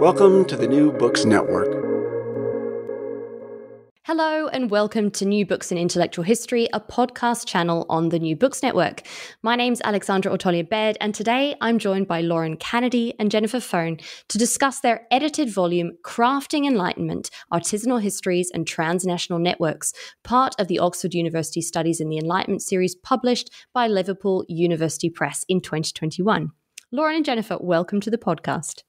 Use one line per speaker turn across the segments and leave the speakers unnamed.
Welcome to the New Books Network.
Hello, and welcome to New Books in Intellectual History, a podcast channel on the New Books Network. My name's Alexandra Ortolja-Baird, and today I'm joined by Lauren Cannady and Jennifer Ferng to discuss their edited volume, Crafting Enlightenment Artisanal Histories and Transnational Networks, part of the Oxford University Studies in the Enlightenment series published by Liverpool University Press in 2021. Lauren and Jennifer, welcome to the podcast.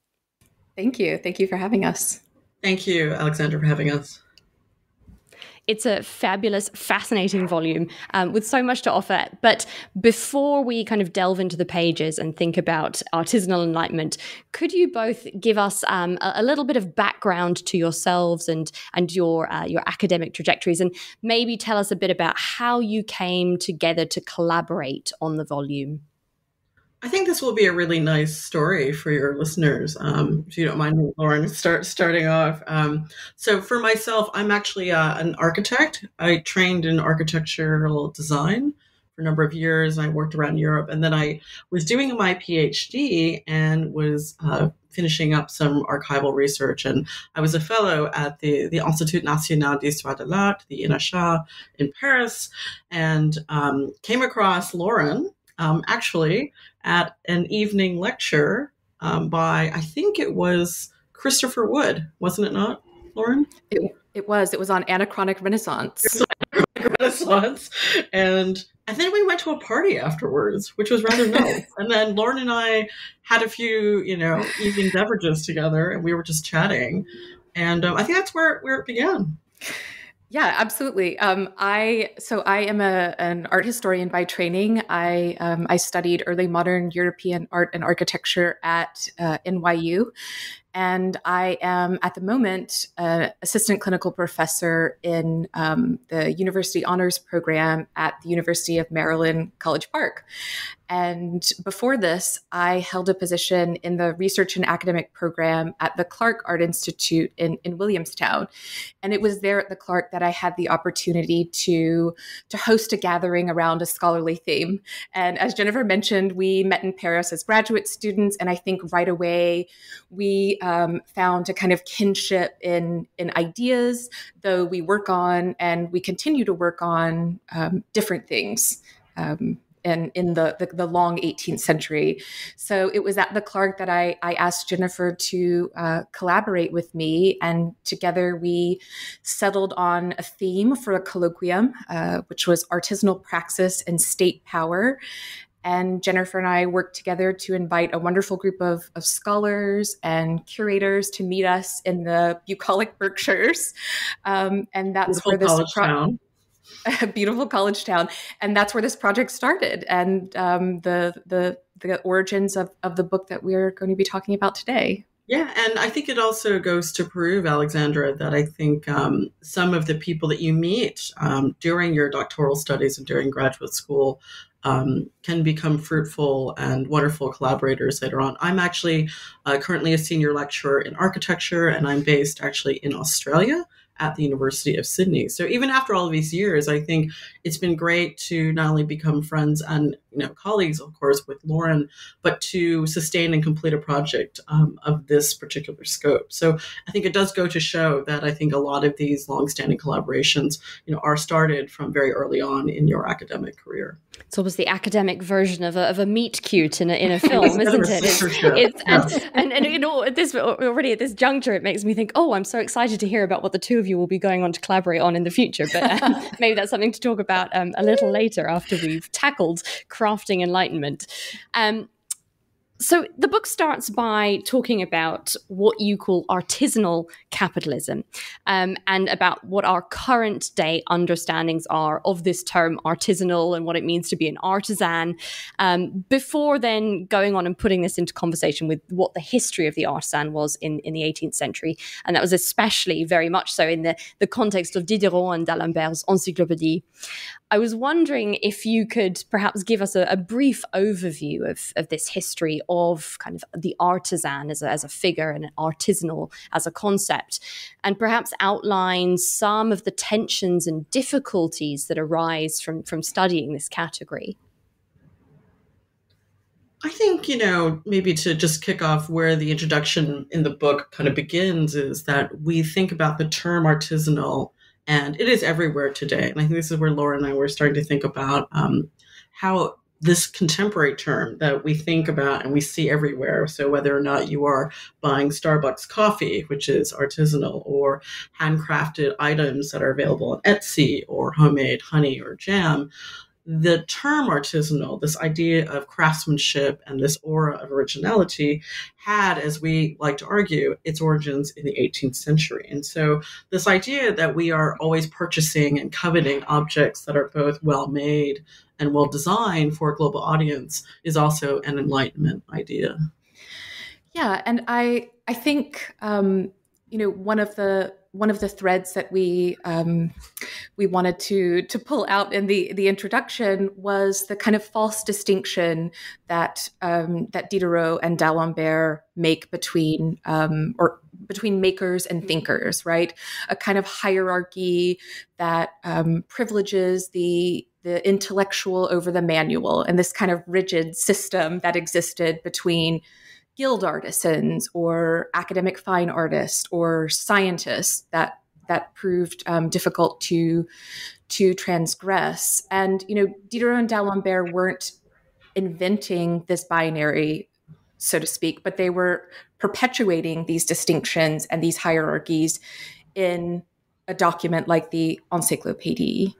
Thank you. Thank you for having us.
Thank you, Alexandra, for having us.
It's a fabulous, fascinating volume um, with so much to offer. But before we kind of delve into the pages and think about artisanal enlightenment, could you both give us um, a, a, little bit of background to yourselves and and your uh, your academic trajectories, and maybe tell us a bit about how you came together to collaborate on the volume?
I think this will be a really nice story for your listeners. Um, if you don't mind, Lauren, start starting off. Um, so, for myself, I'm actually uh, an architect. I trained in architectural design for a number of years. I worked around Europe, and then I was doing my PhD and was uh, finishing up some archival research. And I was a fellow at the the Institut National d'Histoire de l'Art, the INHA, in Paris, and um, came across Lauren um, actually at an evening lecture um, by, I think it was Christopher Wood, wasn't it not, Lauren?
It, it was. It was on Anachronic Renaissance.
Anachronic Renaissance. And and then we went to a party afterwards, which was rather nice. and then Lauren and I had a few, you know, evening beverages together, and we were just chatting. And um, I think that's where where it began.
Yeah, absolutely. Um, I so I am a an art historian by training. I um, I studied early modern European art and architecture at uh, NYU, and I am at the moment an assistant clinical professor in um, the University Honors Program at the University of Maryland, College Park. And before this, I held a position in the research and academic program at the Clark Art Institute in, in Williamstown. And it was there at the Clark that I had the opportunity to, to host a gathering around a scholarly theme. And as Jennifer mentioned, we met in Paris as graduate students. And I think right away we um, found a kind of kinship in, in ideas, though we work on and we continue to work on um, different things. Um, and in the, the, the long 18th century. So it was at the Clark that I I asked Jennifer to uh, collaborate with me, and together we settled on a theme for a colloquium, uh, which was artisanal praxis and state power. And Jennifer and I worked together to invite a wonderful group of, of scholars and curators to meet us in the bucolic Berkshires. Um, and that's where this pro- a beautiful college town, and that's where this project started, and um, the the the origins of of the book that we're going to be talking about today.
Yeah, and I think it also goes to prove, Alexandra, that I think um, some of the people that you meet um, during your doctoral studies and during graduate school um, can become fruitful and wonderful collaborators later on. I'm actually uh, currently a senior lecturer in architecture, and I'm based actually in Australia at the University of Sydney. So even after all of these years, I think it's been great to not only become friends and you know colleagues, of course, with Lauren, but to sustain and complete a project um, of this particular scope. So I think it does go to show that I think a lot of these longstanding collaborations, you know, are started from very early on in your academic career.
It's almost the academic version of a, of a meet cute in a, in a film, isn't it? It's, it's, and, and, and, you know, at this already at this juncture, it makes me think, oh, I'm so excited to hear about what the two of you will be going on to collaborate on in the future. But um, maybe that's something to talk about um, a little later after we've tackled crafting enlightenment. Um, so the book starts by talking about what you call artisanal capitalism um, and about what our current day understandings are of this term artisanal and what it means to be an artisan um, before then going on and putting this into conversation with what the history of the artisan was in, in the 18th century. And that was especially very much so in the, the context of Diderot and d'Alembert's encyclopédie I was wondering if you could perhaps give us a, a brief overview of, of this history of kind of the artisan as a, as a figure and artisanal as a concept, and perhaps outline some of the tensions and difficulties that arise from, from studying this category.
I think, you know, maybe to just kick off where the introduction in the book kind of begins is that we think about the term artisanal and it is everywhere today. And I think this is where Laura and I were starting to think about um, how this contemporary term that we think about and we see everywhere. So, whether or not you are buying Starbucks coffee, which is artisanal, or handcrafted items that are available on Etsy, or homemade honey or jam, the term artisanal, this idea of craftsmanship and this aura of originality, had, as we like to argue, its origins in the 18th century. And so, this idea that we are always purchasing and coveting objects that are both well made and well designed for a global audience is also an Enlightenment idea.
Yeah, and I I think um, you know one of the one of the threads that we um, we wanted to to pull out in the the introduction was the kind of false distinction that um, that Diderot and D'Alembert make between um, or between makers and thinkers, right? A kind of hierarchy that um, privileges the the intellectual over the manual, and this kind of rigid system that existed between guild artisans or academic fine artists or scientists that that proved um, difficult to to transgress. And you know, Diderot and D'Alembert weren't inventing this binary, so to speak, but they were perpetuating these distinctions and these hierarchies in a document like the Encyclopédie.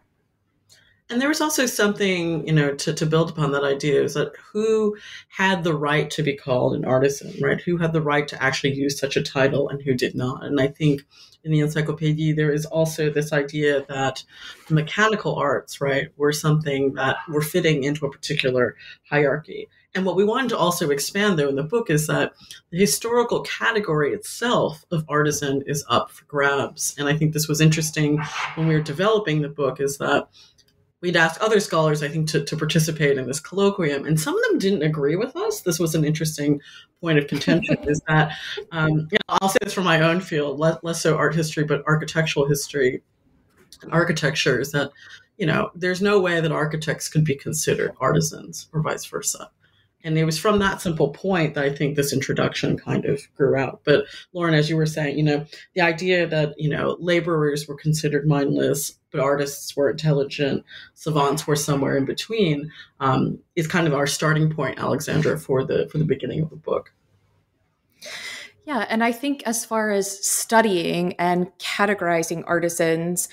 And there was also something, you know, to, to build upon that idea is that who had the right to be called an artisan, right? Who had the right to actually use such a title and who did not? And I think in the encyclopedia, there is also this idea that mechanical arts, right, were something that were fitting into a particular hierarchy. And what we wanted to also expand, though, in the book is that the historical category itself of artisan is up for grabs. And I think this was interesting when we were developing the book, is that we'd ask other scholars, I think, to, to participate in this colloquium, and some of them didn't agree with us. This was an interesting point of contention. is that um, you know, I'll say this from my own field, less, less so art history, but architectural history and architecture is that you know there's no way that architects could be considered artisans or vice versa. And it was from that simple point that I think this introduction kind of grew out. But Lauren, as you were saying, you know, the idea that, you know, laborers were considered mindless, but artists were intelligent, savants were somewhere in between, um, is kind of our starting point, Alexandra, for the for the beginning of the book.
Yeah, and I think as far as studying and categorizing artisans,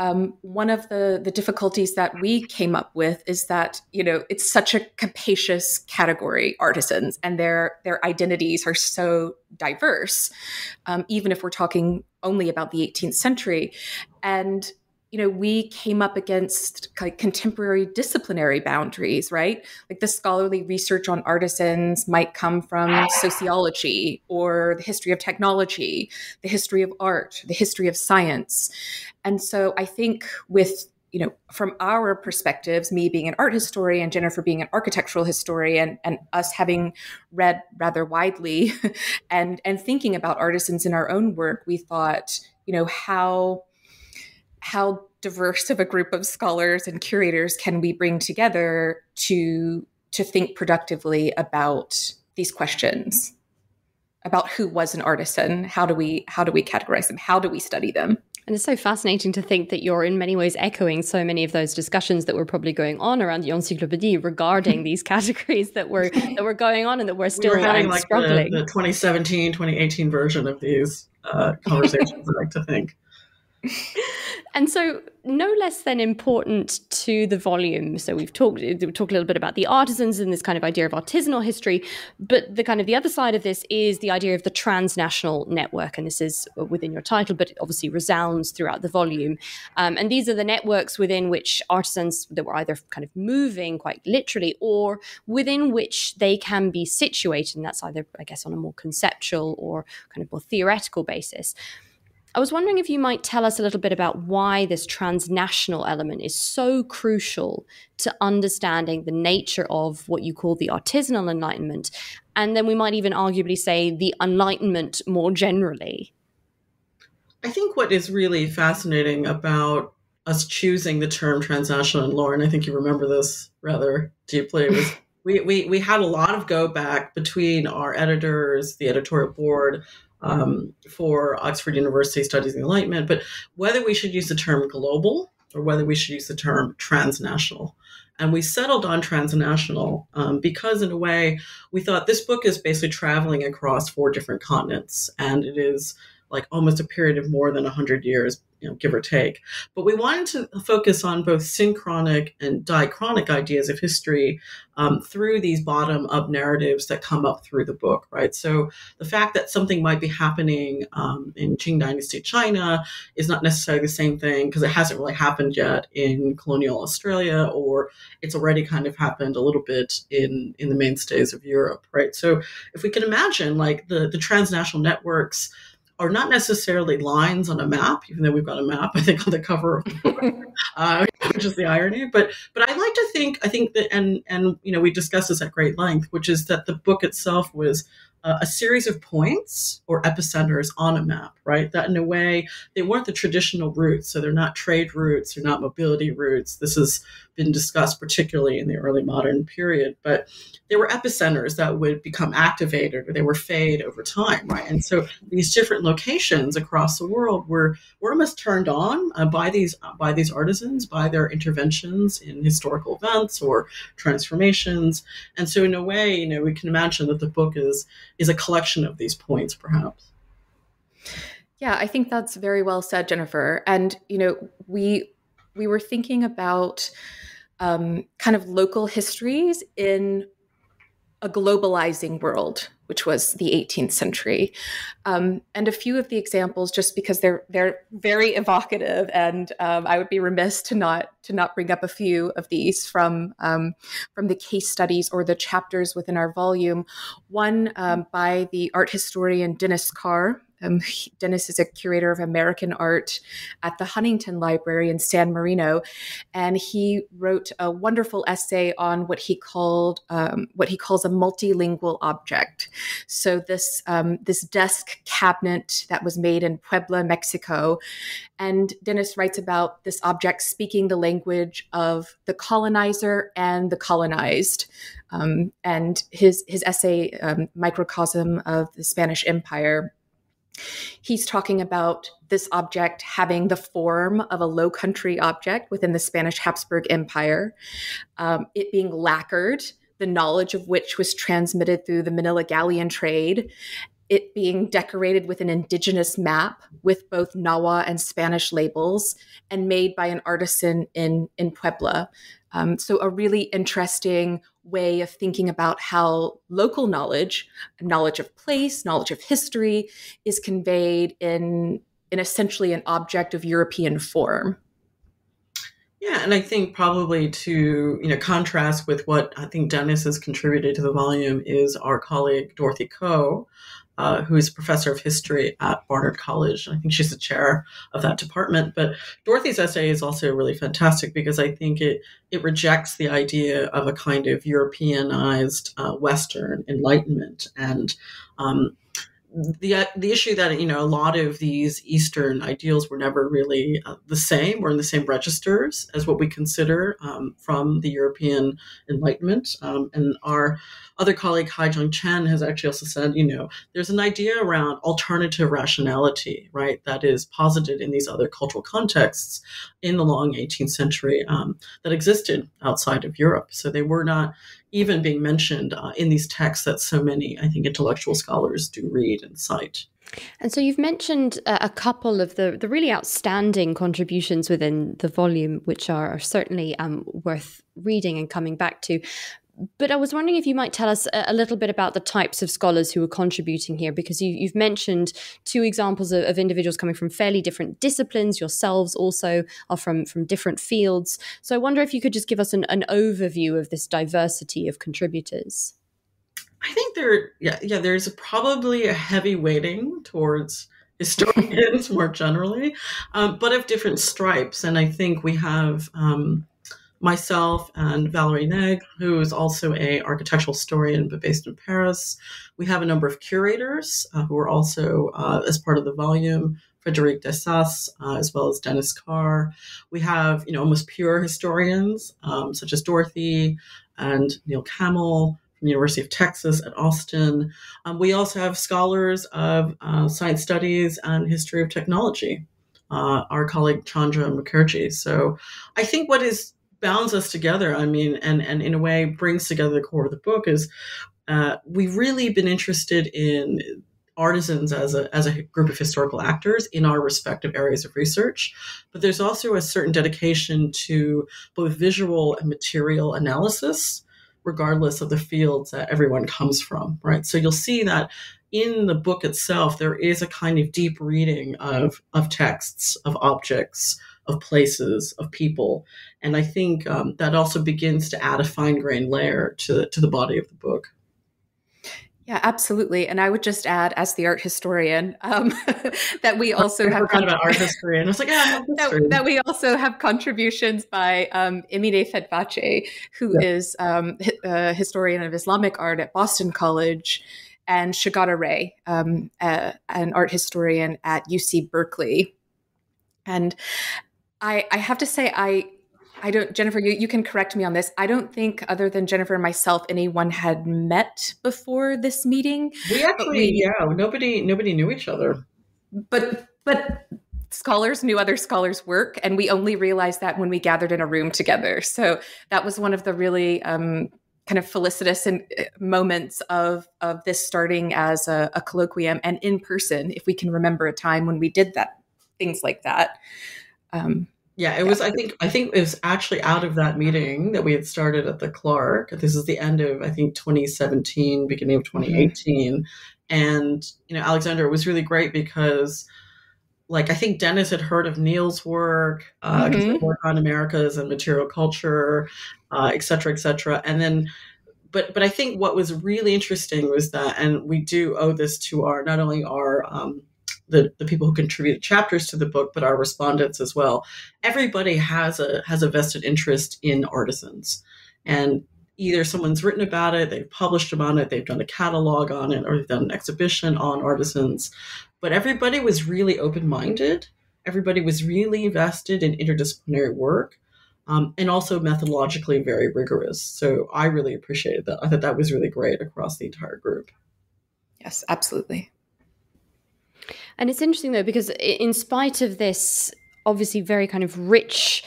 um, one of the the difficulties that we came up with is that you know it's such a capacious category artisans and their their identities are so diverse um, even if we're talking only about the 18th century. And you know, we came up against like contemporary disciplinary boundaries, right? Like the scholarly research on artisans might come from sociology or the history of technology, the history of art, the history of science. And so I think with you know, from our perspectives, me being an art historian, Jennifer being an architectural historian, and us having read rather widely and and thinking about artisans in our own work, we thought, you know, how how diverse of a group of scholars and curators can we bring together to to think productively about these questions about who was an artisan how do we how do we categorize them how do we study them
and it's so fascinating to think that you're in many ways echoing so many of those discussions that were probably going on around the encyclopédie regarding these categories that were that were going on and that we're still we having like struggling.
The, the 2017, 2018 version of these uh, conversations, I like to think.
And so, no less than important to the volume. So we've talked we talked a little bit about the artisans and this kind of idea of artisanal history, but the kind of the other side of this is the idea of the transnational network, and this is within your title, but it obviously resounds throughout the volume. Um, and these are the networks within which artisans that were either kind of moving quite literally, or within which they can be situated, and that's either, I guess, on a more conceptual or kind of more theoretical basis. I was wondering if you might tell us a little bit about why this transnational element is so crucial to understanding the nature of what you call the artisanal enlightenment. And then we might even arguably say the enlightenment more generally.
I think what is really fascinating about us choosing the term transnational, and Lauren, I think you remember this rather deeply, was we, we, we had a lot of go back between our editors, the editorial board, um, for Oxford University Studies in Enlightenment, but whether we should use the term global or whether we should use the term transnational. And we settled on transnational um, because, in a way, we thought this book is basically traveling across four different continents, and it is like almost a period of more than 100 years, you know, give or take. But we wanted to focus on both synchronic and diachronic ideas of history um, through these bottom up narratives that come up through the book, right? So the fact that something might be happening um, in Qing Dynasty China is not necessarily the same thing because it hasn't really happened yet in colonial Australia, or it's already kind of happened a little bit in in the mainstays of Europe, right? So if we can imagine like the the transnational networks are not necessarily lines on a map, even though we've got a map, I think, on the cover of the book, uh, which is the irony. But but I like to think I think that and and you know we discussed this at great length, which is that the book itself was uh, a series of points or epicenters on a map, right? That in a way, they weren't the traditional routes. So they're not trade routes, they're not mobility routes. This has been discussed particularly in the early modern period, but they were epicenters that would become activated or they were fade over time, right? And so these different locations across the world were, were almost turned on uh, by these uh, by these artisans, by their interventions in historical events or transformations. And so in a way, you know, we can imagine that the book is is a collection of these points, perhaps.
Yeah, I think that's very well said, Jennifer. And you know, we we were thinking about um, kind of local histories in a globalizing world, which was the 18th century. Um, and a few of the examples, just because they're they're very evocative, and um, I would be remiss to not to not bring up a few of these from um, from the case studies or the chapters within our volume. One um, by the art historian Dennis Carr, um, Dennis is a curator of American art at the Huntington Library in San Marino, and he wrote a wonderful essay on what he called um, what he calls a multilingual object. So this um, this desk cabinet that was made in Puebla, Mexico, and Dennis writes about this object speaking the language of the colonizer and the colonized. Um, and his his essay, um, "Microcosm of the Spanish Empire," He's talking about this object having the form of a low country object within the Spanish Habsburg Empire, um, it being lacquered, the knowledge of which was transmitted through the Manila galleon trade, it being decorated with an indigenous map with both Nahua and Spanish labels and made by an artisan in, in Puebla. Um, so, a really interesting way of thinking about how local knowledge, knowledge of place, knowledge of history, is conveyed in in essentially an object of European form.
Yeah, and I think probably to you know contrast with what I think Dennis has contributed to the volume is our colleague Dorothy Ko, uh, who is a professor of history at Barnard College. I think she's the chair of that department. But Dorothy's essay is also really fantastic because I think it it rejects the idea of a kind of Europeanized uh, Western Enlightenment and um, the the issue that you know a lot of these Eastern ideals were never really uh, the same or in the same registers as what we consider um, from the European Enlightenment. Um, and our other colleague Haijun Chen has actually also said, you know, there's an idea around alternative rationality, right, that is posited in these other cultural contexts in the long 18th century um, that existed outside of Europe. So they were not even being mentioned uh, in these texts that so many, I think, intellectual scholars do read and cite.
And so you've mentioned uh, a couple of the, the really outstanding contributions within the volume, which are, are certainly um, worth reading and coming back to. But I was wondering if you might tell us a, little bit about the types of scholars who are contributing here, because you, have mentioned two examples of, of, individuals coming from fairly different disciplines. Yourselves also are from from different fields. So I wonder if you could just give us an, an overview of this diversity of contributors.
I think there, yeah, yeah, there's probably a heavy weighting towards historians more generally, um, but of different stripes. And I think we have um, myself and Valerie Nègre, who is also a architectural historian but based in Paris. We have a number of curators uh, who are also uh, as part of the volume. Frédéric Dassas, uh, as well as Dennis Carr. We have, you know, almost pure historians, um, such as Dorothy, and Neil the University of Texas at Austin. Um, we also have scholars of uh, science studies and history of technology, uh, our colleague Chandra Mukerji. So I think what is bounds us together, I mean, and, and in a way brings together the core of the book is uh, we've really been interested in artisans as a, as a group of historical actors in our respective areas of research. But there's also a certain dedication to both visual and material analysis, regardless of the fields that everyone comes from, right? So you'll see that in the book itself, there is a kind of deep reading of, of texts, of objects, of places, of people. And I think um, that also begins to add a fine grained layer to, to the body of the book.
Yeah, absolutely. And I would just add, as the art historian, um, that we also
I
have
about art history, and I was like, yeah,
that, that, we also have contributions by um, Emine Fetvacı, who yeah. is um, a historian of Islamic art at Boston College, and Sugata Ray, um, a, an art historian at UC Berkeley. And I, I have to say, I I don't, Jennifer, you, you can correct me on this. I don't think, other than Jennifer and myself, anyone had met before this meeting.
We actually, we, yeah, nobody, nobody knew each other.
But, but scholars knew other scholars' work, and we only realized that when we gathered in a room together. So that was one of the really um, kind of felicitous uh, moments of of this starting as a, a colloquium and in person. If we can remember a time when we did that, things like that. Um,
yeah, it was. I think. I think it was actually out of that meeting that we had started at the Clark. This is the end of I think 2017, beginning of 2018, mm-hmm. and you know, Alexandra was really great because, like, I think Dennis had heard of Neil's work, uh, mm-hmm. work on Americas and material culture, uh, et cetera, et cetera, and then. But, but I think what was really interesting was that, and we do owe this to our not only our um, the, the people who contributed chapters to the book, but our respondents as well. Everybody has a has a vested interest in artisans, and either someone's written about it, they've published about it, they've done a catalog on it, or they've done an exhibition on artisans. But everybody was really open minded. Everybody was really invested in interdisciplinary work. Um, and also methodologically very rigorous. So I really appreciated that. I thought that was really great across the entire group.
Yes, absolutely.
And it's interesting though, because in spite of this obviously very kind of rich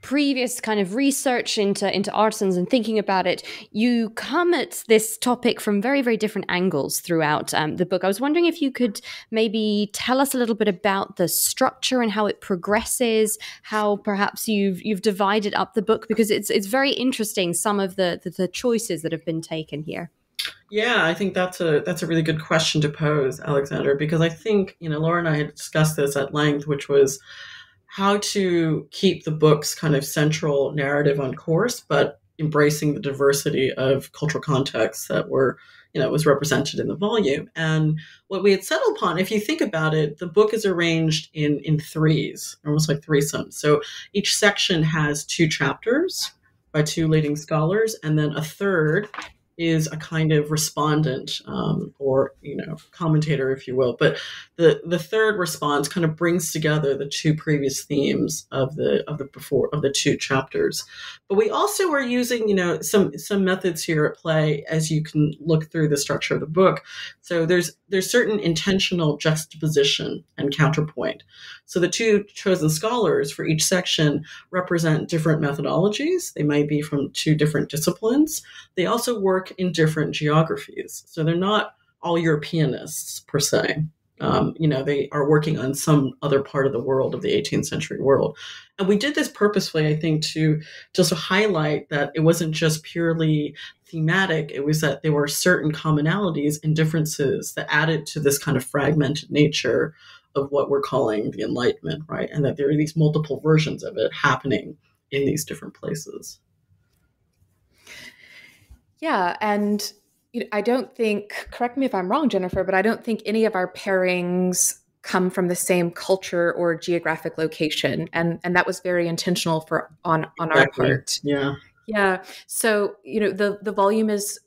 previous kind of research into into artisans and thinking about it, you come at this topic from very very different angles throughout um, the book. I was wondering if you could maybe tell us a little bit about the structure and how it progresses, how perhaps you've you've divided up the book because it's it's very interesting some of the, the, the choices that have been taken here.
Yeah, I think that's a that's a really good question to pose, Alexander, because I think, you know, Laura and I had discussed this at length, which was how to keep the book's kind of central narrative on course, but embracing the diversity of cultural contexts that were, you know, was represented in the volume. And what we had settled upon, if you think about it, the book is arranged in in threes, almost like threesomes. So each section has two chapters by two leading scholars, and then a third is a kind of respondent um, or you know commentator if you will. But the the third response kind of brings together the two previous themes of the of the before of the two chapters. But we also are using you know some some methods here at play as you can look through the structure of the book. So there's there's certain intentional juxtaposition and counterpoint. So the two chosen scholars for each section represent different methodologies. They might be from two different disciplines. They also work in different geographies. So they're not all europeanists per se um, you know, they are working on some other part of the world of the 18th century world. And we did this purposefully, I think, to just highlight that it wasn't just purely thematic, it was that there were certain commonalities and differences that added to this kind of fragmented nature of what we're calling the Enlightenment, right? And that there are these multiple versions of it happening in these different places.
Yeah. And I don't think, correct me if I'm wrong, Jennifer, but I don't think any of our pairings come from the same culture or geographic location. And and that was very intentional for on on exactly. our part.
Yeah.
Yeah. So, you know, the the volume is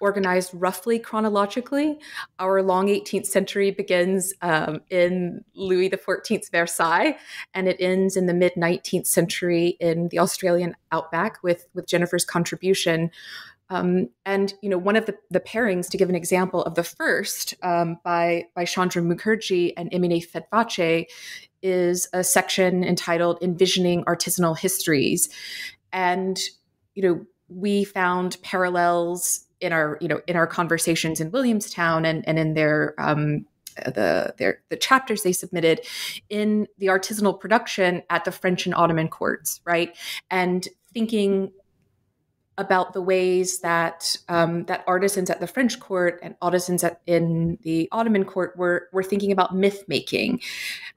organized roughly chronologically. Our long 18th century begins um, in Louis XIV's Versailles, and it ends in the mid 19th century in the Australian outback with, with Jennifer's contribution. Um, and you know, one of the, the pairings, to give an example of the first um, by by Chandra Mukerji and Emine Fetvacı, is a section entitled "Envisioning Artisanal Histories," and you know, we found parallels in our you know in our conversations in Williamstown and and in their um, the their the chapters they submitted in the artisanal production at the French and Ottoman courts, right? And thinking about the ways that um, that artisans at the French court and artisans at, in the Ottoman court were were thinking about myth making,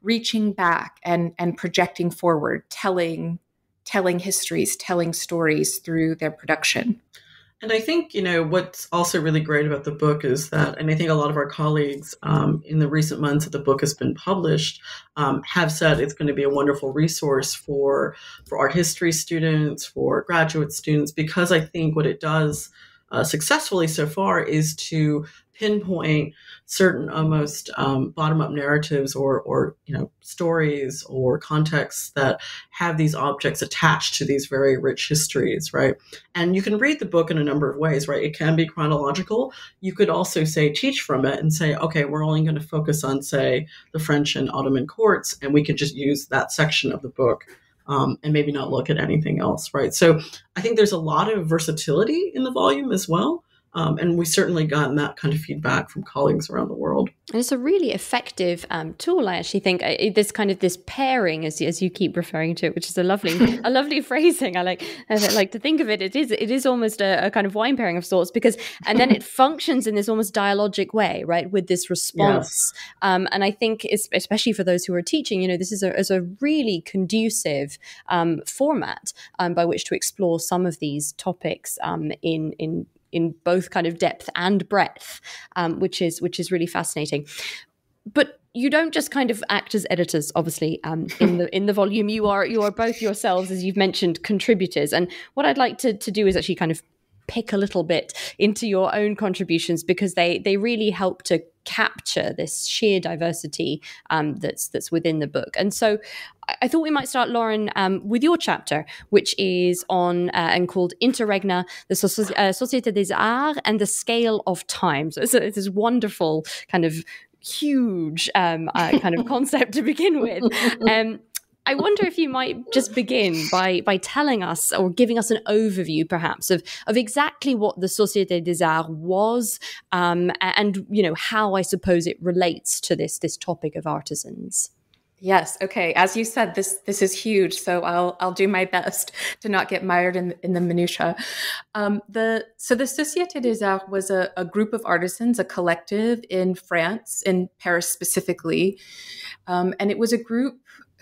reaching back and and projecting forward, telling telling histories, telling stories through their production.
And I think, you know, what's also really great about the book is that, and I think a lot of our colleagues um, in the recent months that the book has been published um, have said it's going to be a wonderful resource for, for art history students, for graduate students, because I think what it does uh, successfully so far is to pinpoint certain almost um, bottom-up narratives or, or you know stories or contexts that have these objects attached to these very rich histories right and you can read the book in a number of ways right it can be chronological you could also say teach from it and say okay we're only going to focus on say the french and ottoman courts and we could just use that section of the book um, and maybe not look at anything else, right? So I think there's a lot of versatility in the volume as well. Um, and we certainly gotten that kind of feedback from colleagues around the world.
And it's a really effective um, tool, I actually think. I, this kind of this pairing, as, as you keep referring to it, which is a lovely, a lovely phrasing. I like, I like to think of it. It is, it is almost a, a, kind of wine pairing of sorts because, and then it functions in this almost dialogic way, right, with this response. Yes. Um, and I think, especially for those who are teaching, you know, this is a, is a really conducive um, format um, by which to explore some of these topics um, in in in both kind of depth and breadth, um, which is which is really fascinating. But you don't just kind of act as editors obviously um, in the in the volume you are you are both yourselves as you've mentioned contributors and what i'd like to, to do is actually kind of pick a little bit into your own contributions because they they really help to capture this sheer diversity um, that's that's within the book. And so, I thought we might start, Lauren, um, with your chapter, which is on uh, and called Interregna, the Soci- uh, Société des Arts and the Scale of Time. So it's, it's this wonderful kind of huge um, uh, kind of concept to begin with. Um, I wonder if you might just begin by by telling us or giving us an overview, perhaps, of of exactly what the Société des Arts was, um, and you know how I suppose it relates to this this topic of artisans.
Yes. Okay. As you said, this this is huge. So I'll I'll do my best to not get mired in in the minutia. Um, the so the Société des Arts was a, a group of artisans, a collective in France, in Paris specifically, um, and it was a group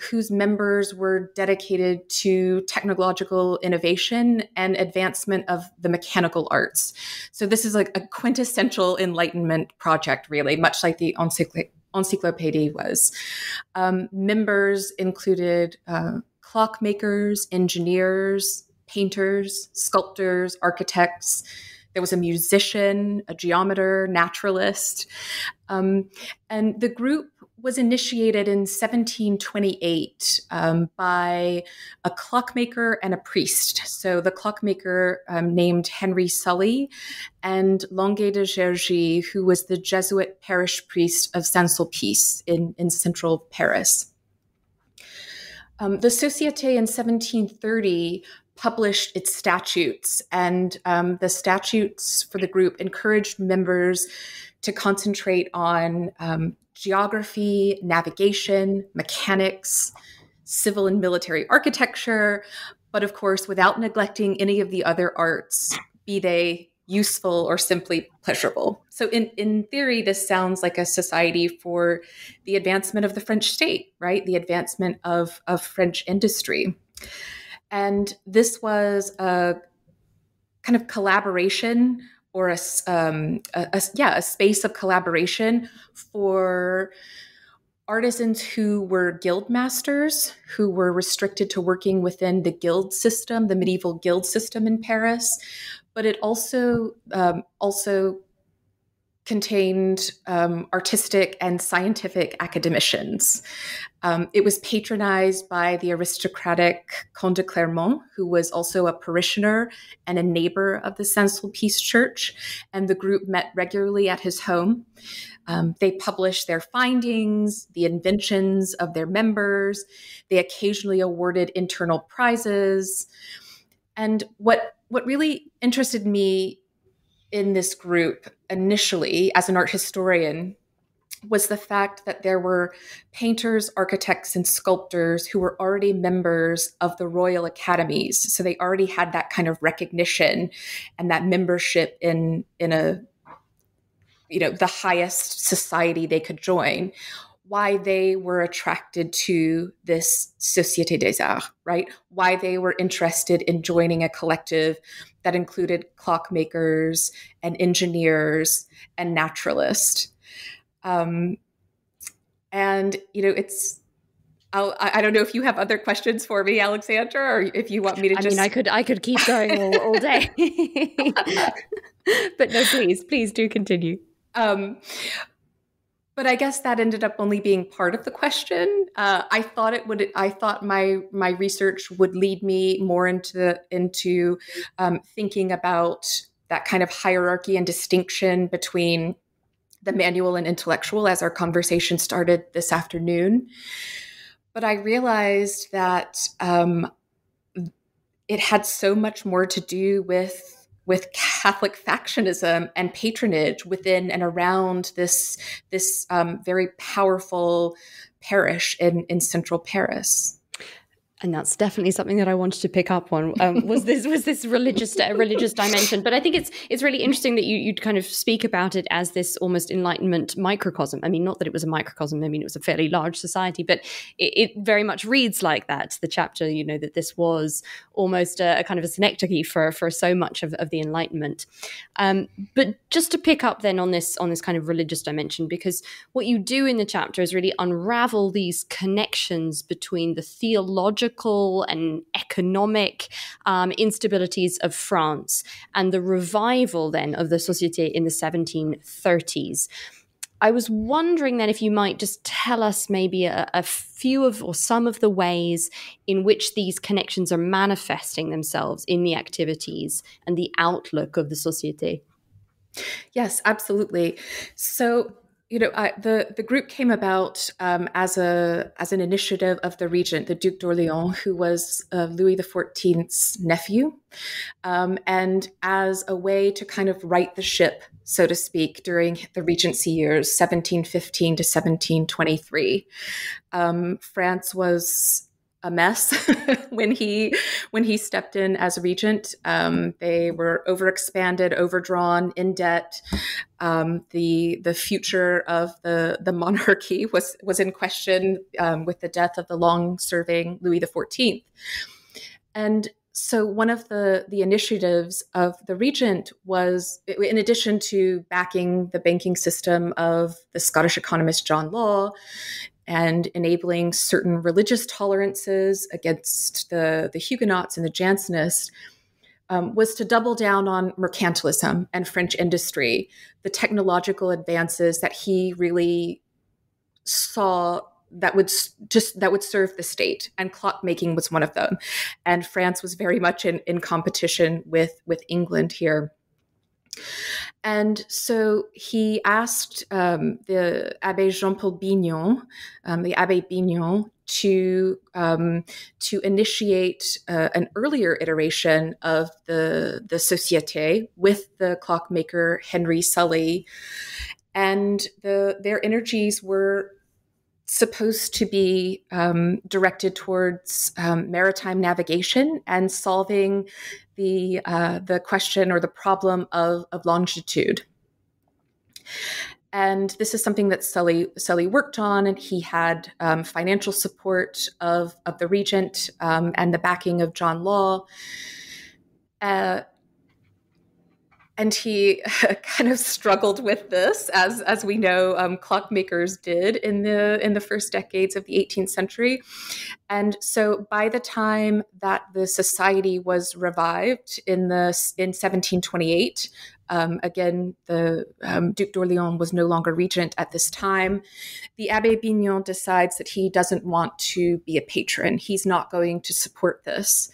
whose members were dedicated to technological innovation and advancement of the mechanical arts. So this is like a quintessential Enlightenment project, really, much like the Encyclopédie was. Um, members included uh, clockmakers, engineers, painters, sculptors, architects. There was a musician, a geometer, naturalist. Um, and the group was initiated in 1728 um, by a clockmaker and a priest. So the clockmaker um, named Henry Sully and Languet de Gergy, who was the Jesuit parish priest of Saint Sulpice in, in central Paris. Um, the Societe in 1730 published its statutes, and um, the statutes for the group encouraged members to concentrate on um, geography, navigation, mechanics, civil and military architecture, but of course, without neglecting any of the other arts, be they useful or simply pleasurable. So, in, in theory, this sounds like a society for the advancement of the French state, right? The advancement of, of French industry. And this was a kind of collaboration or a, um, a, a, yeah a space of collaboration for artisans who were guild masters, who were restricted to working within the guild system, the medieval guild system in Paris. But it also um, also contained um, artistic and scientific academicians. Um, it was patronized by the aristocratic Comte de Clermont, who was also a parishioner and a neighbor of the Saint Sulpice Church, and the group met regularly at his home. Um, they published their findings, the inventions of their members. They occasionally awarded internal prizes. And what what really interested me in this group initially as an art historian was the fact that there were painters, architects, and sculptors who were already members of the Royal Academies. So they already had that kind of recognition and that membership in, in a, you know, the highest society they could join. Why they were attracted to this Société des Arts, right? Why they were interested in joining a collective that included clockmakers and engineers and naturalists um, and you know, it's I'll, I don't know if you have other questions for me, Alexandra, or if you want me to.
I
just...
mean, I could I could keep going all, all day, but no, please, please do continue. Um,
but I guess that ended up only being part of the question. Uh, I thought it would. I thought my my research would lead me more into into um, thinking about that kind of hierarchy and distinction between the manual and intellectual as our conversation started this afternoon. But I realized that um, it had so much more to do with with Catholic factionism and patronage within and around this this um, very powerful parish in in central Paris
and that's definitely something that I wanted to pick up on. Um, was this was this religious religious dimension? But I think it's it's really interesting that you you kind of speak about it as this almost Enlightenment microcosm. I mean, not that it was a microcosm. I mean, it was a fairly large society, but it, it very much reads like that. The chapter, you know, that this was almost a, a kind of a synecdoche for for so much of, of the Enlightenment. Um, but just to pick up then on this on this kind of religious dimension, because what you do in the chapter is really unravel these connections between the theological political and economic um, instabilities of France and the revival then of the Société in the 1730s. I was wondering then if you might just tell us maybe a, a, few of or some of the ways in which these connections are manifesting themselves in the activities and the outlook of the Société.
Yes, absolutely. So you know, I, the the group came about um, as a as an initiative of the regent, the Duc d'Orléans, who was uh, Louis XIV's nephew, um, and as a way to kind of right the ship, so to speak, during the Regency years, 1715 to 1723. Um, France was a mess when he when he stepped in as regent. Um, they were overexpanded, overdrawn, in debt. Um, the the future of the the monarchy was was in question um, with the death of the long serving Louis XIV. And so one of the the initiatives of the regent was in addition to backing the banking system of the Scottish economist John Law and enabling certain religious tolerances against the, the Huguenots and the Jansenists um, was to double down on mercantilism and French industry, the technological advances that he really saw that would just that would serve the state and clockmaking was one of them. And france was very much in, in competition with with england here and so he asked um, the Abbe Jean Paul Bignon, um, the Abbe Bignon, to um, to initiate uh, an earlier iteration of the the Société with the clockmaker Henry Sully, and the their energies were supposed to be um, directed towards um, maritime navigation and solving the uh, the question or the problem of, of longitude. And this is something that Sully Sully worked on, and he had um, financial support of of the regent um, and the backing of John Law. Uh, and he kind of struggled with this, as as we know, um, clockmakers did in the in the first decades of the 18th century. And so, by the time that the society was revived in the in 1728, um, again, the um, Duc d'Orléans was no longer regent at this time. The Abbe Bignon decides that he doesn't want to be a patron. He's not going to support this,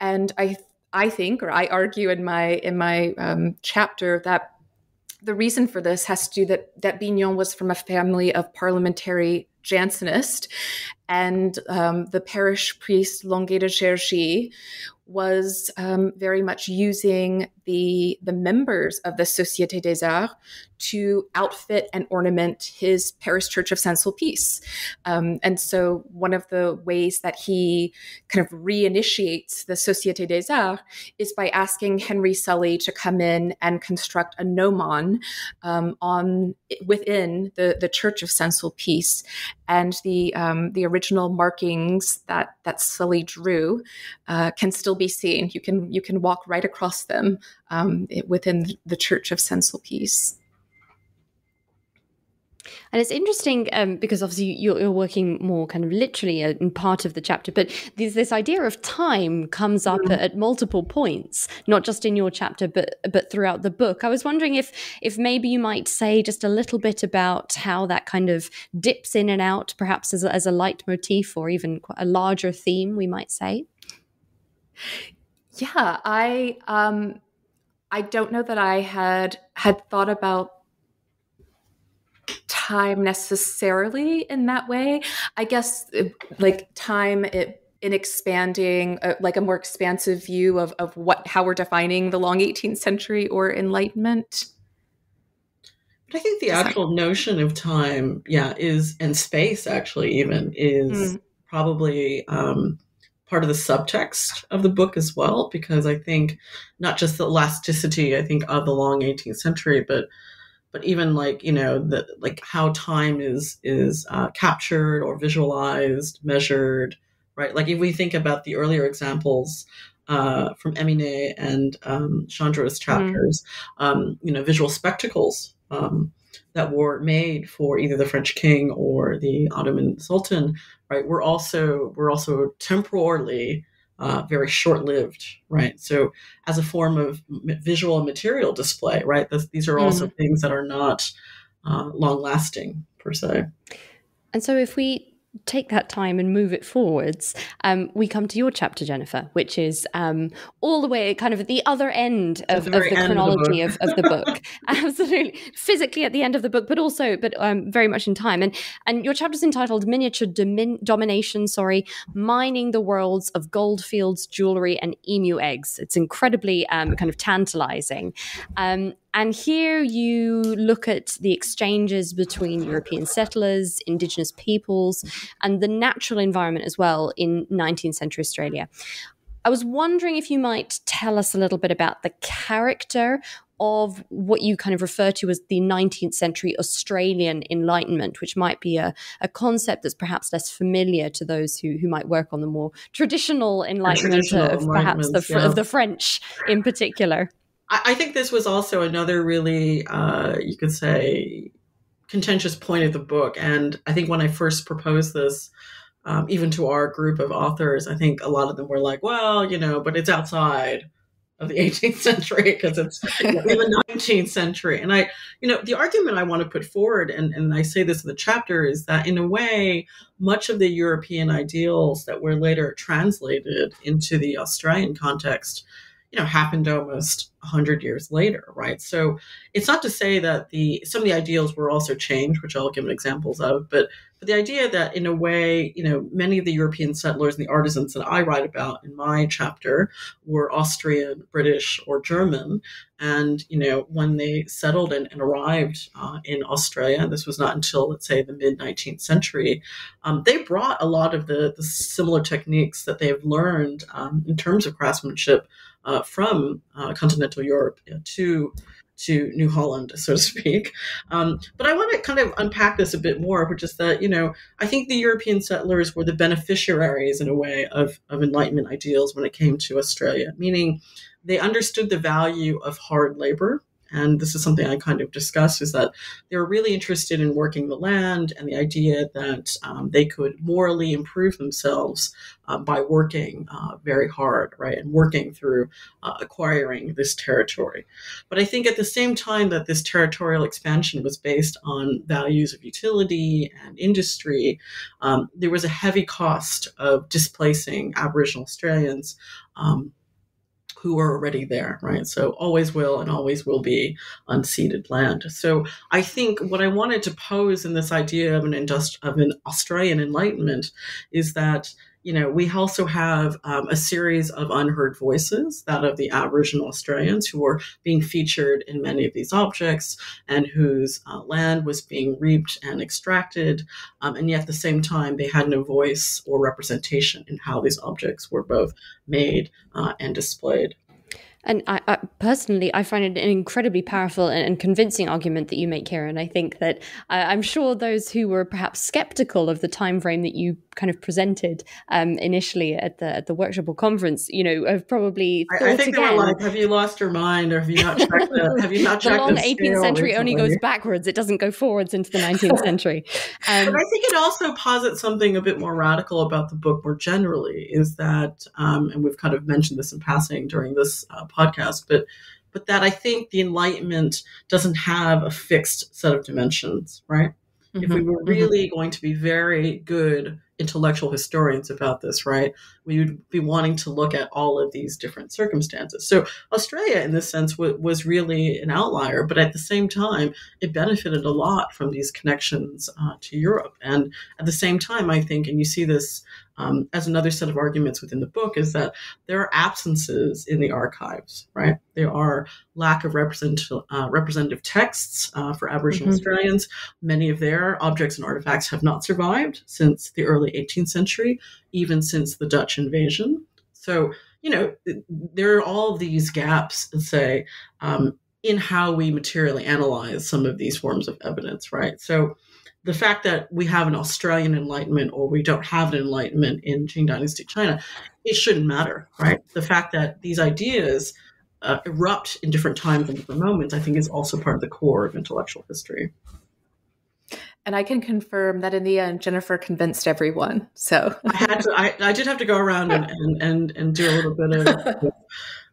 and I I think, or I argue in my in my um, chapter that the reason for this has to do that that Bignon was from a family of parliamentary Jansenist, and um, the parish priest de Gergy was um, very much using the the members of the Société des Arts to outfit and ornament his parish church of Saint Sulpice. Um, and so, one of the ways that he kind of reinitiates the Société des Arts is by asking Henry Sully to come in and construct a gnomon um, on within the, the church of Saint Sulpice. And the um, the original markings that that Sully drew uh, can still be seen. You can you can walk right across them um, within the Church of Saint Sulpice.
And it's interesting um, because obviously you're, you're, working more kind of literally in part of the chapter, but this, this idea of time comes up mm. at, at, multiple points, not just in your chapter, but but throughout the book. I was wondering if if maybe you might say just a little bit about how that kind of dips in and out, perhaps as a, as a leitmotif or even a larger theme, we might say.
Yeah, I um, I don't know that I had had thought about time necessarily in that way. I guess like time it in expanding uh, like a more expansive view of of what how we're defining the long 18th century or enlightenment.
But I think the actual notion of time, yeah, is and space actually even is mm. probably um part of the subtext of the book as well, because I think not just the elasticity, I think, of the long 18th century, but but even like you know the like how time is is uh, captured or visualized, measured, right? Like if we think about the earlier examples uh, from Emine and um, Chandra's mm-hmm. chapters, mm. um, you know, visual spectacles um, that were made for either the French king or the Ottoman Sultan, right? We're also we're also temporally uh, very short-lived, right? So as a form of visual and material display, right? This, these are also mm. things that are not uh, long-lasting per se.
And so if we take that time and move it forwards, um, we come to your chapter, Jennifer, which is um, all the way kind of at the other end of, the, of the chronology of the of, of, the book. Absolutely, physically at the end of the book, but also, but um, very much in time. And and your chapter is entitled "Miniature Domin- Domination." Sorry, mining the worlds of goldfields, jewelry, and emu eggs. It's incredibly um, kind of tantalizing. Um, and here you look at the exchanges between European settlers, indigenous peoples, and the natural environment as well in 19th century Australia. I was wondering if you might tell us a little bit about the character of what you kind of refer to as the 19th century Australian Enlightenment, which might be a, a concept that's perhaps less familiar to those who, who might work on the more traditional Enlightenment traditional of perhaps the, yeah. of the French in particular.
I, think this was also another really, uh, you could say, contentious point of the book. And I think when I first proposed this, um, even to our group of authors, I think a lot of them were like, well, you know, but it's outside of the 18th century because it's you know, the 19th century. And I, you know, the argument I want to put forward, and, and I say this in the chapter, is that in a way, much of the European ideals that were later translated into the Australian context you know happened almost 100 years later right? So it's not to say that the some of the ideals were also changed which i'll give examples of but but the idea that in a way you know many of the european settlers and the artisans that i write about in my chapter were austrian british or german. And you know when they settled and, and arrived uh, in australia and this was not until let's say the mid 19th century um, they brought a lot of the, the similar techniques that they've learned um, in terms of craftsmanship uh, from uh, continental Europe to to New Holland, so to speak. Um, but I want to kind of unpack this a bit more, which is that, you know, I think the European settlers were the beneficiaries in a way of, of Enlightenment ideals when it came to Australia, meaning they understood the value of hard labor and this is something I kind of discuss is that they were really interested in working the land and the idea that um, they could morally improve themselves uh, by working uh, very hard, right, and working through uh, acquiring this territory. But I think at the same time that this territorial expansion was based on values of utility and industry, um, there was a heavy cost of displacing Aboriginal Australians. Um, who are already there, right? So always will and always will be unceded land. So I think what I wanted to pose in this idea of an industri- of an Australian Enlightenment is that you know, we also have um, a series of unheard voices, that of the Aboriginal Australians who were being featured in many of these objects and whose uh, land was being reaped and extracted. Um, and yet at the same time, they had no voice or representation in how these objects were both made uh, and displayed.
And I, I, personally, I find it an incredibly powerful and, and, convincing argument that you make here. And I think that I, am sure those who were perhaps skeptical of the time frame that you kind of presented um, initially at the at the workshop or conference, you know, have probably
I, I, think
again.
they were like, "Have you lost your mind, or have you not checked the Have you not checked
the long 18th century recently? only goes backwards; it doesn't go forwards into the 19th century."
Um, but I think it also posits something a bit more radical about the book more generally. Is that, um, and we've kind of mentioned this in passing during this uh, podcast, but but that I think the Enlightenment doesn't have a fixed set of dimensions, right? Mm-hmm. If we mm-hmm. were mm-hmm. really mm-hmm. going to be very good intellectual historians about this, right? We would be wanting to look at all of these different circumstances. So Australia, in this sense, w- was really an outlier, but at the same time, it benefited a lot from these connections uh, to Europe. And at the same time, I think, and you see this um, as another set of arguments within the book is that there are absences in the archives, right? There are lack of represent, uh, representative texts uh, for Aboriginal mm-hmm. Australians. Many of their objects and artifacts have not survived since the early 18th century, even since the Dutch invasion. So, you know, there are all these gaps, say, um, in how we materially analyze some of these forms of evidence, right? So, the fact that we have an Australian Enlightenment or we don't have an Enlightenment in Qing Dynasty China, it shouldn't matter, right? The fact that these ideas uh, erupt in different times and different moments, I think, is also part of the core of intellectual history.
And I can confirm that in the end, Jennifer convinced everyone. So
I had to, I, I did have to go around and, and, and, and do a little bit of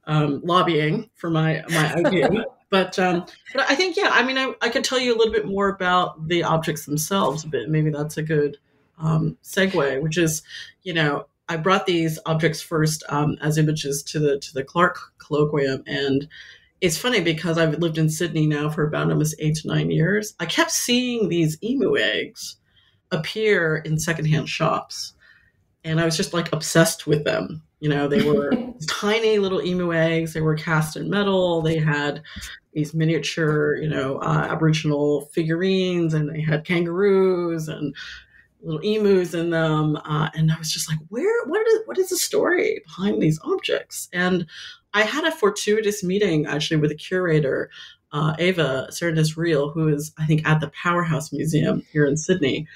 um, lobbying for my, my idea. But um, but I think yeah, I mean, I, I could tell you a little bit more about the objects themselves but. Maybe that's a good um, segue, which is, you know, I brought these objects first um, as images to the to the Clark colloquium, and it's funny because I've lived in Sydney now for about almost eight to nine years. I kept seeing these emu eggs appear in secondhand shops, and I was just like obsessed with them. You know, they were tiny little emu eggs. They were cast in metal. They had these miniature, you know, uh, Aboriginal figurines, and they had kangaroos and little emus in them. Uh, and I was just like, where, what is, what is the story behind these objects? And I had a fortuitous meeting actually with a curator, uh, Eva Czernis-Ryl, who is, I think, at the Powerhouse Museum here in Sydney.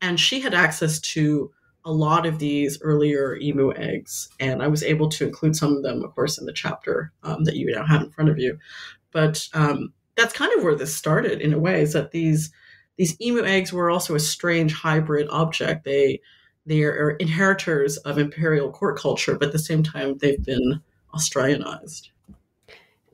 And she had access to a lot of these earlier emu eggs. And I was able to include some of them, of course, in the chapter um, that you now have in front of you. But um, that's kind of where this started in a way, is that these these emu eggs were also a strange hybrid object. They they are inheritors of imperial court culture, but at the same time they've been Australianized.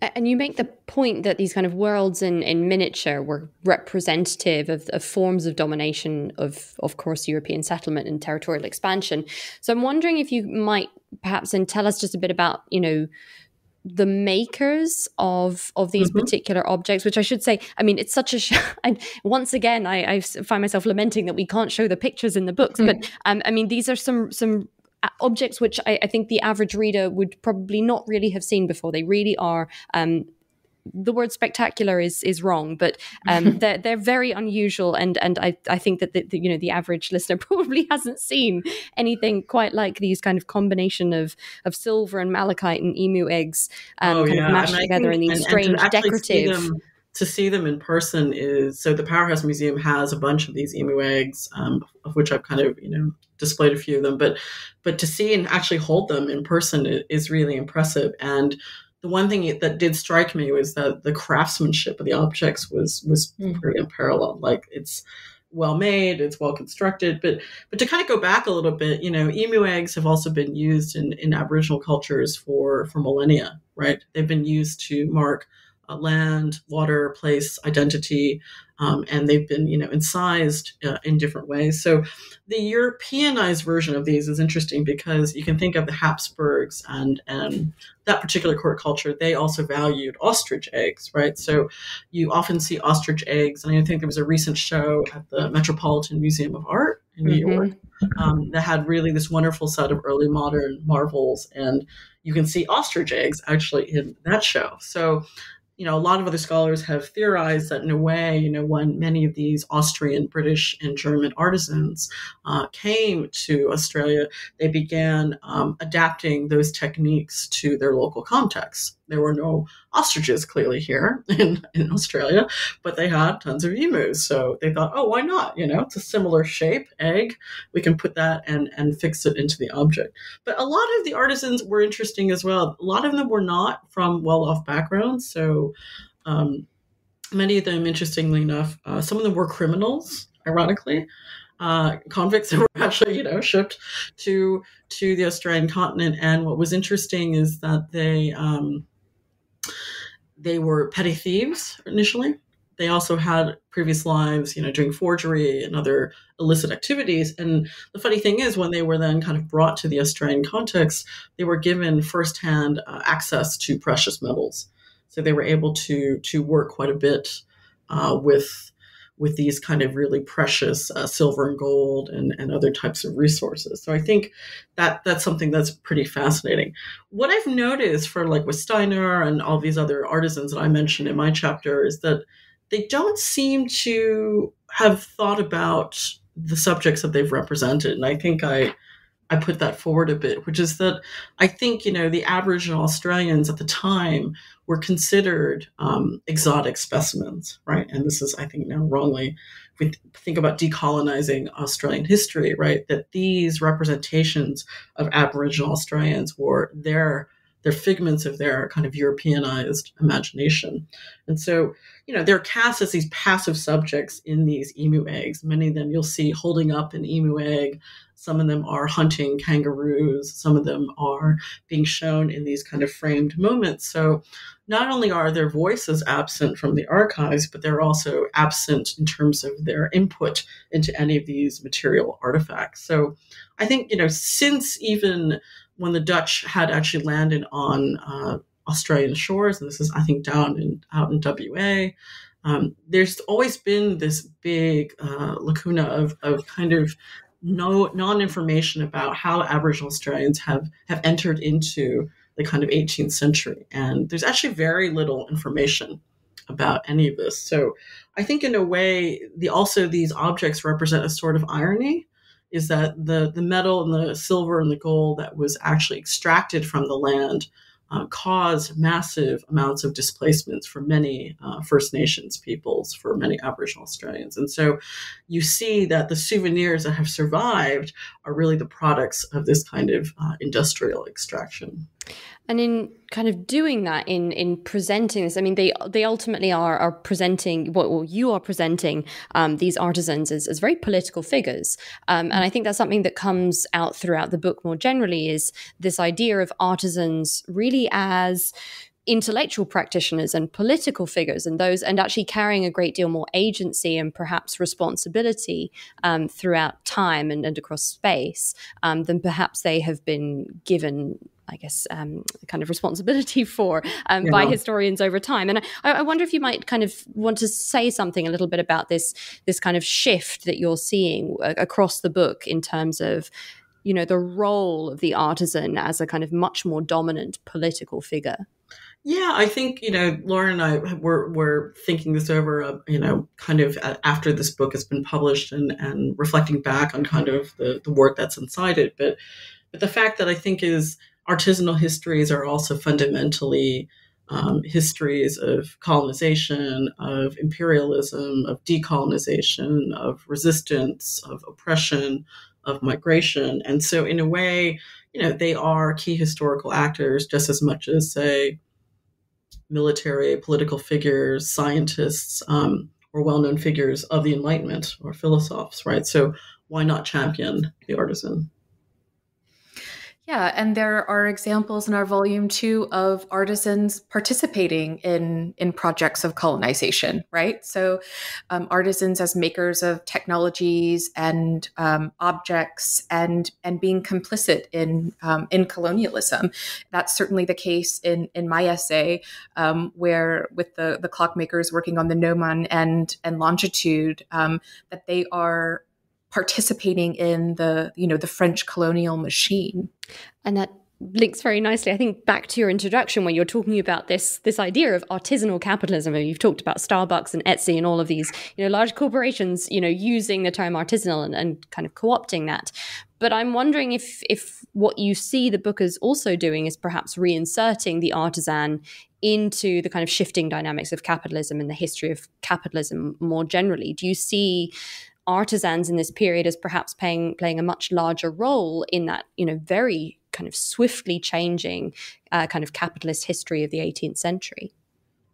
And you make the point that these kind of worlds in, in miniature were representative of, of, forms of domination of, of course, European settlement and territorial expansion. So I'm wondering if you might perhaps and tell us just a bit about, you know, the makers of of these mm-hmm. particular objects which i should say i mean it's such a sh- and once again I, I find myself lamenting that we can't show the pictures in the books mm-hmm. but um, i mean these are some some objects which I, I, think the average reader would probably not really have seen before they really are um, the word spectacular is is wrong, but um, they're they're very unusual, and and I I think that the, the, you know the average listener probably hasn't seen anything quite like these kind of combination of of silver and malachite and emu eggs um, oh, kind yeah. of mashed together think, in these and, strange and decorative
to see them in person is so the Powerhouse Museum has a bunch of these emu eggs, um, of which I've kind of you know displayed a few of them, but but to see and actually hold them in person is really impressive. And the one thing that did strike me was that the craftsmanship of the objects was was mm. pretty unparalleled. Like it's well made, it's well constructed. But but to kind of go back a little bit, you know, emu eggs have also been used in, in Aboriginal cultures for for millennia, right? They've been used to mark uh, land, water, place, identity, um, and they've been, you know, incised uh, in different ways. So the Europeanized version of these is interesting because you can think of the Habsburgs and and that particular court culture. They also valued ostrich eggs, right? So you often see ostrich eggs, and I think there was a recent show at the Metropolitan Museum of Art in New mm-hmm. York um, that had really this wonderful set of early modern marvels, and you can see ostrich eggs actually in that show. So you know, a lot of other scholars have theorized that in a way, you know, when many of these Austrian, British, and German artisans uh, came to Australia, they began um, adapting those techniques to their local context. There were no ostriches clearly here in, in Australia, but they had tons of emus. So they thought, oh, why not? You know, it's a similar shape, egg. We can put that and, and fix it into the object. But a lot of the artisans were interesting as well. A lot of them were not from well off backgrounds. So um, many of them, interestingly enough, uh, some of them were criminals, ironically. Uh, convicts that were actually, you know, shipped to to the Australian continent. And what was interesting is that they um, they were petty thieves initially. They also had previous lives, you know, doing forgery and other illicit activities. And the funny thing is, when they were then kind of brought to the Australian context, they were given firsthand uh, access to precious metals. So they were able to to work quite a bit uh, with with these kind of really precious uh, silver and gold and, and other types of resources. So I think that that's something that's pretty fascinating. What I've noticed for like with Steiner and all these other artisans that I mentioned in my chapter is that they don't seem to have thought about the subjects that they've represented. And I think I I put that forward a bit, which is that I think, you know, the Aboriginal Australians at the time were considered um, exotic specimens, right? And this is, I think, now wrongly, we think about decolonizing Australian history, right? That these representations of Aboriginal Australians were their they're figments of their kind of Europeanized imagination. And so, you know, they're cast as these passive subjects in these emu eggs. Many of them you'll see holding up an emu egg. Some of them are hunting kangaroos. Some of them are being shown in these kind of framed moments. So, not only are their voices absent from the archives, but they're also absent in terms of their input into any of these material artifacts. So, I think, you know, since even when the Dutch had actually landed on uh, Australian shores, and this is, I think, down in out in WA. Um, there's always been this big uh, lacuna of, of kind of no non-information about how Aboriginal Australians have have entered into the kind of 18th century, and there's actually very little information about any of this. So I think, in a way, the also these objects represent a sort of irony is that the, the metal and the silver and the gold that was actually extracted from the land uh, caused massive amounts of displacements for many uh, First Nations peoples, for many Aboriginal Australians. And so you see that the souvenirs that have survived are really the products of this kind of uh, industrial extraction.
And in kind of doing that, in in presenting this, I mean, they they ultimately are are presenting what well, you are presenting um, these artisans as, as very political figures, um, and I think that's something that comes out throughout the book more generally is this idea of artisans really as intellectual practitioners and political figures and those and actually carrying a great deal more agency and perhaps responsibility um, throughout time and, and across space um, than perhaps they have been given I guess, um, kind of responsibility for um, yeah. by historians over time. And I, I, wonder if you might kind of want to say something a little bit about this this kind of shift that you're seeing uh, across the book in terms of, you know, the role of the artisan as a kind of much more dominant political figure.
Yeah, I think you know Lauren and I were were thinking this over. Uh, you know, kind of after this book has been published and and reflecting back on kind of the the work that's inside it. But but the fact that I think is artisanal histories are also fundamentally um, histories of colonization, of imperialism, of decolonization, of resistance, of oppression, of migration. And so, in a way, you know, they are key historical actors just as much as, say, military, political figures, scientists, um, or well known figures of the Enlightenment or philosophers, right? So, why not champion the artisan?
Yeah, and there are examples in our volume two of artisans participating in in projects of colonization, right? So, um, artisans as makers of technologies and um, objects, and and being complicit in um, in colonialism. That's certainly the case in in my essay, um, where with the the clockmakers working on the gnomon and and longitude, um, that they are participating in the you know the French colonial machine.
And that links very nicely i think back to your introduction when you're talking about this this idea of artisanal capitalism. And you've talked about starbucks and etsy and all of these you know large corporations you know using the term artisanal and, and kind of co-opting that. But i'm wondering if if what you see the book is also doing is perhaps reinserting the artisan into the kind of shifting dynamics of capitalism and the history of capitalism more generally. Do you see artisans in this period as perhaps playing playing a much larger role in that you know very kind of swiftly changing uh, kind of capitalist history of the 18th century.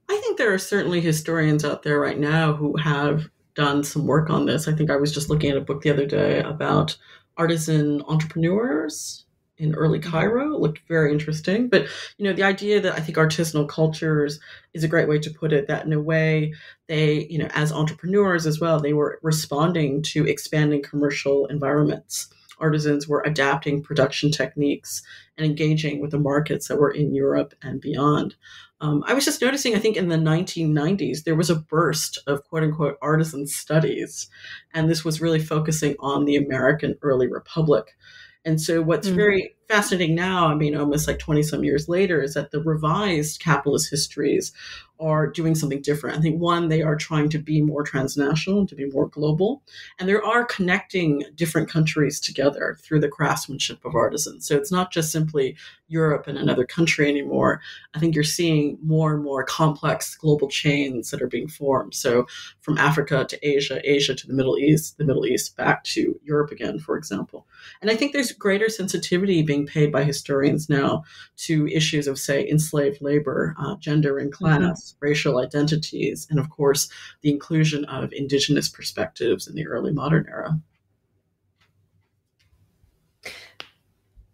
I think there are certainly historians out there right now who have done some work on this. I think i was just looking at a book the other day about artisan entrepreneurs in early. Cairo. It looked very interesting. But, you know, the idea that I think artisanal cultures is a great way to put it, that in a way they, you know, as entrepreneurs as well, they were responding to expanding commercial environments. Artisans were adapting production techniques and engaging with the markets that were in Europe and beyond. Um, I was just noticing, I think in the 1990s, there was a burst of quote unquote artisan studies. And this was really focusing on the American early republic. And so, what's mm-hmm. very fascinating now, I mean, almost like 20 some years later, is that the revised capitalist histories are doing something different. I think one, they are trying to be more transnational, to be more global, and there are connecting different countries together through the craftsmanship of artisans. So it's not just simply Europe and another country anymore. I think you're seeing more and more complex global chains that are being formed. So from Africa to Asia, Asia to the Middle East, the Middle East back to Europe again, for example. And I think there's greater sensitivity being paid by historians now to issues of, say, enslaved labor, uh, gender and class. Mm-hmm racial identities, and of course, the inclusion of indigenous perspectives in the early modern era.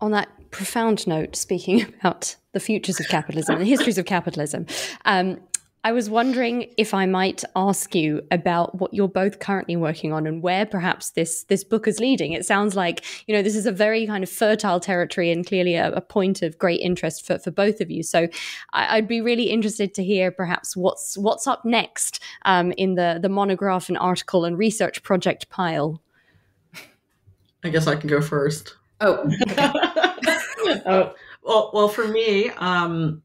On that profound note, speaking about the futures of capitalism and the histories of capitalism, um, I was wondering if I might ask you about what you're both currently working on and where perhaps this this book is leading. It sounds like you know this is a very kind of fertile territory and clearly a, a point of great interest for, for both of you. So I, would be really interested to hear perhaps what's what's up next um, in the the monograph and article and research project pile.
I guess I can go first.
Oh.
oh well, well, for me. Um,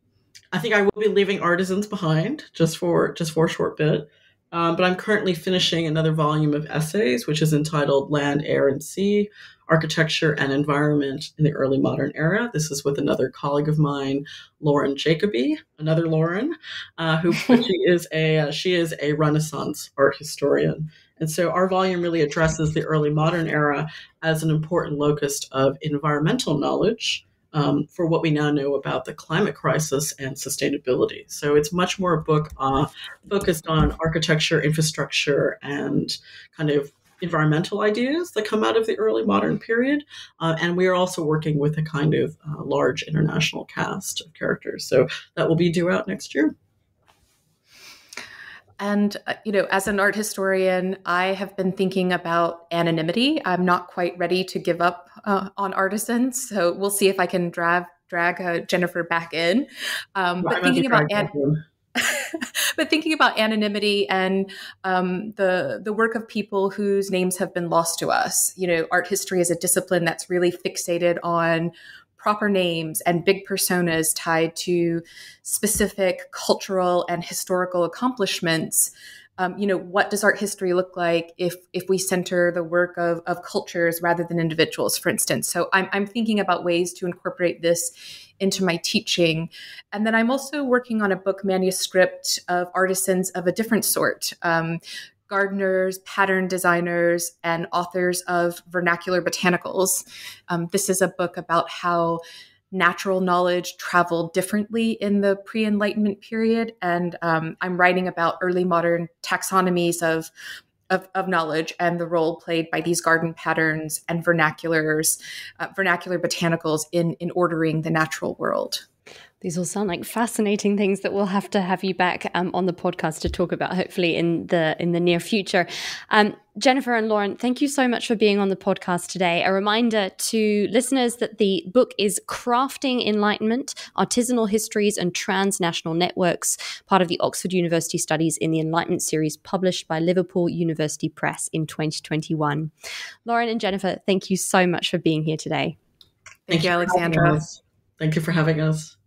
I think I will be leaving Artisans behind just for just for a short bit. Um, but I'm currently finishing another volume of essays, which is entitled Land, Air, and Sea Architecture and Environment in the Early Modern Era. This is with another colleague of mine, Lauren Jacobi, another Lauren, uh, who she is a uh, she is a Renaissance art historian. And so our volume really addresses the early modern era as an important locus of environmental knowledge um, for what we now know about the climate crisis and sustainability. So it's much more a book uh, focused on architecture, infrastructure, and kind of environmental ideas that come out of the early modern period. Uh, and we are also working with a kind of uh, large international cast of characters. So that will be due out next year.
And, uh, you know, as an art historian, I have been thinking about anonymity. I'm not quite ready to give up uh, on artisans. So we'll see if I can drag, drag uh, Jennifer back in. Um, but thinking about an- but thinking about anonymity and um, the the work of people whose names have been lost to us, you know, art history is a discipline that's really fixated on proper names and big personas tied to specific cultural and historical accomplishments um, you know what does art history look like if if we center the work of, of cultures rather than individuals for instance? So I'm, I'm thinking about ways to incorporate this into my teaching. And then i'm also working on a book manuscript of artisans of a different sort. Um, gardeners, pattern designers, and authors of vernacular botanicals. Um, this is a book about how natural knowledge traveled differently in the pre Enlightenment period. And um, I'm writing about early modern taxonomies of, of, of, knowledge and the role played by these garden patterns and vernaculars, uh, vernacular botanicals in, in ordering the natural world.
These all sound like fascinating things that we'll have to have you back um, on the podcast to talk about, hopefully in the in the near future. Um, Jennifer and Lauren, thank you so much for being on the podcast today. A reminder to listeners that the book is Crafting Enlightenment Artisanal Histories and Transnational Networks, part of the Oxford University Studies in the Enlightenment series, published by Liverpool University Press in 2021. Lauren and Jennifer, thank you so much for being here today.
Thank, thank you, Alexandra.
Thank you for having us.